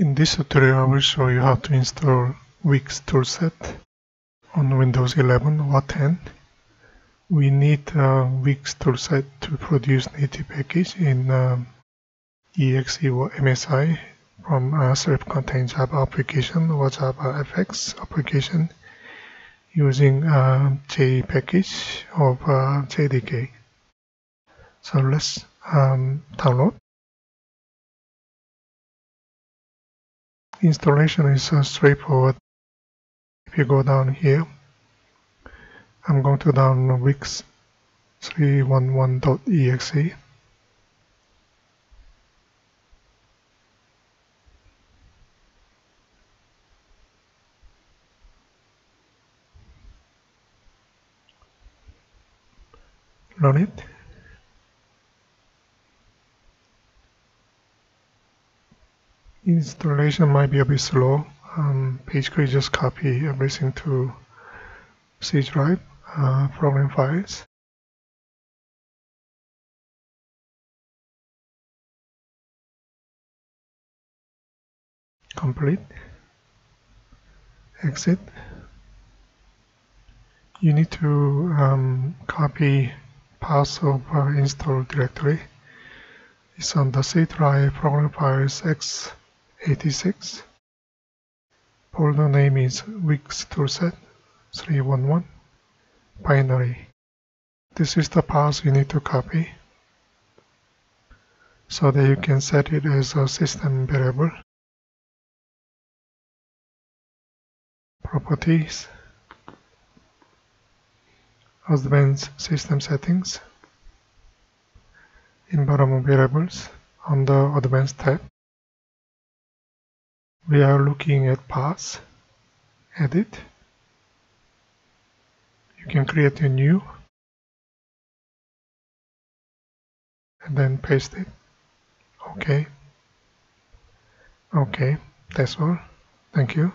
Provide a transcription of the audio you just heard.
In this tutorial I will show you how to install WiX toolset on Windows 11 or 10. We need WiX toolset to produce native package in um, EXE or MSI from a self-contained Java application or Java FX application using uh, J package of uh, JDK. So let's um, download. Installation is uh, straightforward. If you go down here, I'm going to download WiX 311.exe. Run it. Installation might be a bit slow. Um, basically just copy everything to C drive, uh, program files. Complete. Exit. You need to um, copy path of uh, install directory. It's on the C drive program files X 86 folder name is WiX toolset 311 binary. This is the path you need to copy so that you can set it as a system variable. Properties. Advanced system settings. Environment variables under advanced tab we are looking at paths edit. You can create a new. And then paste it. Okay. Okay. That's all. Thank you